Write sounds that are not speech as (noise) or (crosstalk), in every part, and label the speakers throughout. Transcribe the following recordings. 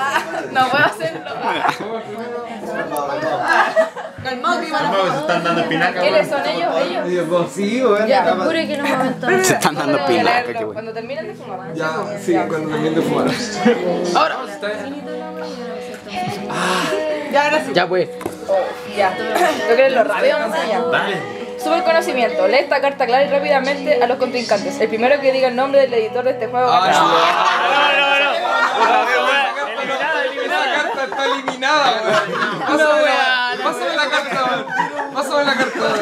Speaker 1: (laughs) No puedo hacerlo.
Speaker 2: Calmado que iban a
Speaker 3: se están dando espinaca.
Speaker 1: ¿Quiénes son ellos? Ellos.
Speaker 4: Sí, weón.
Speaker 1: Ya,
Speaker 4: capaz-
Speaker 1: jure que no me aventó. (laughs)
Speaker 5: Se están dando espinaca, qué bueno.
Speaker 1: Cuando terminen de fumar.
Speaker 4: Ya, sí, cuando termine de fumar.
Speaker 1: Ahora.
Speaker 2: Ya, ahora sí.
Speaker 6: Ya pues.
Speaker 1: Ya. ¿Tú crees lo rápido no sé ya?
Speaker 3: Dale.
Speaker 1: Super conocimiento. Lee esta carta clara y rápidamente a los contrincantes. El primero que diga el nombre del editor de este juego
Speaker 4: Ah,
Speaker 1: gana.
Speaker 4: Esa carta está eliminada, weón. Pásame la, pásame la carta, weón. Pásame la carta, weón.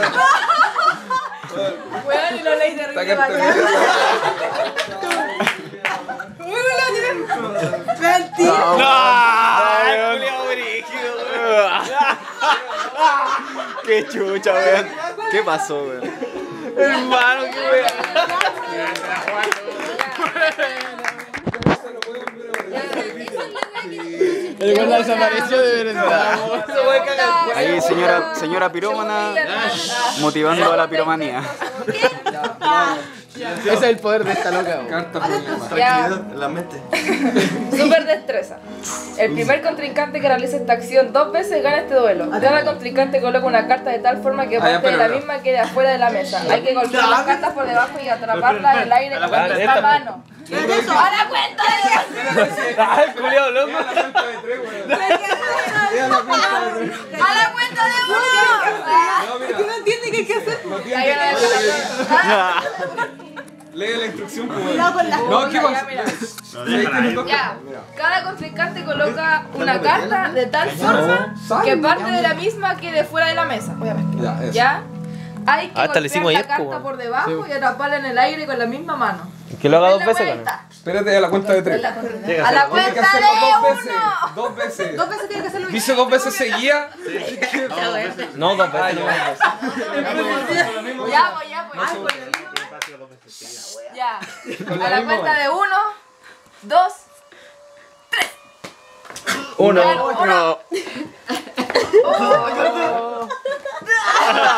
Speaker 1: Weón, y lo leí de
Speaker 4: Esta
Speaker 1: arriba
Speaker 4: carta
Speaker 1: acá. (laughs)
Speaker 5: Qué chucha, weón. ¿Qué pasó, weón? Hermano, qué weón.
Speaker 6: El weón desapareció de verdad.
Speaker 5: Ahí, señora, señora pirómana, motivando a la piromanía.
Speaker 6: Ese es el poder de esta loca.
Speaker 4: Carta.
Speaker 1: Ya.
Speaker 3: En la mente.
Speaker 1: Super destreza. El primer contrincante que realice esta acción dos veces gana este duelo. Cada contrincante coloca una carta de tal forma que
Speaker 4: Ah,
Speaker 1: parte de la misma quede afuera de la mesa. Hay que golpear las cartas por debajo y atraparlas en el aire con la mano. ¡A la cuenta de
Speaker 6: Ay, (laughs)
Speaker 1: ¡A la cuenta de uno!
Speaker 4: No, mira.
Speaker 2: No entiende qué hay que hacer.
Speaker 4: Lee la instrucción como.
Speaker 2: Cuidado con las
Speaker 4: No, ¿qué
Speaker 1: Ya,
Speaker 4: pasa?
Speaker 1: Ya, cada contrincante coloca una carta de tal forma que parte de la misma quede fuera de la mesa. Obviamente.
Speaker 4: Ya, eso.
Speaker 1: ¿Ya? Hay que
Speaker 6: Ah, esta le
Speaker 1: golpear
Speaker 6: hicimos
Speaker 1: la
Speaker 6: ayer,
Speaker 1: carta
Speaker 6: po,
Speaker 1: por debajo y atraparla en el aire con la misma mano.
Speaker 6: Que lo haga dos veces.
Speaker 4: Espérate a la cuenta de tres.
Speaker 1: A la cuenta
Speaker 4: hacerlo dos
Speaker 1: de
Speaker 4: veces.
Speaker 1: uno.
Speaker 4: Dos veces.
Speaker 2: Dos veces tiene que hacerlo.
Speaker 4: Dice dos veces seguía. (laughs)
Speaker 6: No, dos veces. no.
Speaker 1: Ya, pues, ya, pues. Ya.
Speaker 4: Con
Speaker 1: A
Speaker 4: la
Speaker 1: cuenta de uno, dos,
Speaker 6: Uno.
Speaker 1: uno. (laughs)
Speaker 6: Ah. (laughs)